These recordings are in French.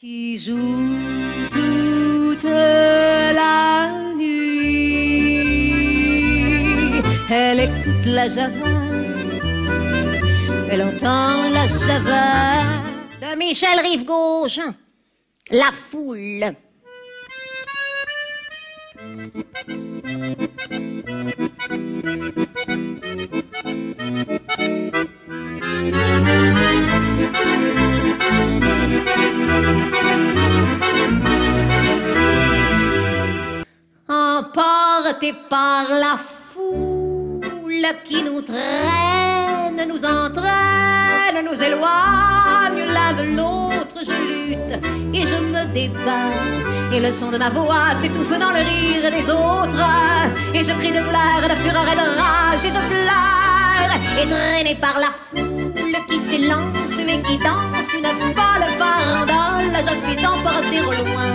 qui joue toute la nuit. Elle écoute la java, elle entend la java de Michel Rive Gauche. La foule. Par la foule qui nous traîne, nous entraîne, nous éloigne l'un de l'autre, je lutte et je me débat. Et le son de ma voix s'étouffe dans le rire des autres. Et je crie de douleur, de fureur et de rage, et je pleure, et traîné par la foule qui s'élance et qui danse une folle farandole, je suis emporté au loin.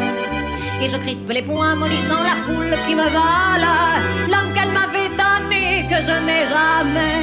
Et je crispe les poings, maudissant la foule qui me vole l'homme qu'elle m'avait donné que je n'ai jamais